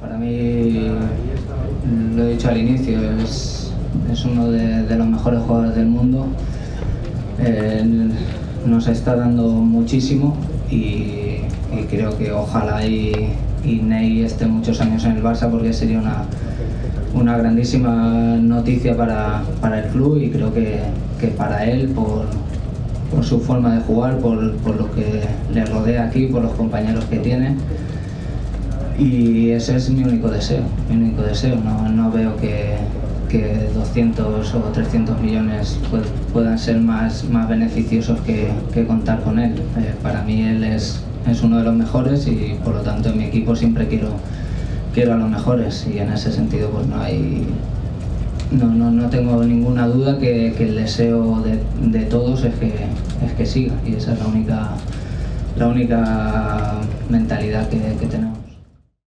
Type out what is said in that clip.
para mí, lo he dicho al inicio, es, uno de, los mejores jugadores del mundo. nos está dando muchísimo y, creo que ojalá y, Ney esté muchos años en el Barça porque sería una, una grandísima noticia para, el club y creo que, para él, por, su forma de jugar, por, por lo que le rodea aquí, por los compañeros que tiene y ese es mi único deseo, mi único deseo. No, veo que, 200 o 300 millones puedan ser más, más beneficiosos que, contar con él. Eh, para mí él es, es uno de los mejores y por lo tanto en mi equipo siempre quiero, quiero a los mejores y en ese sentido pues no hay... No, no, tengo ninguna duda que, el deseo de, todos es que, es que siga y esa es la única, la única mentalidad que tenemos.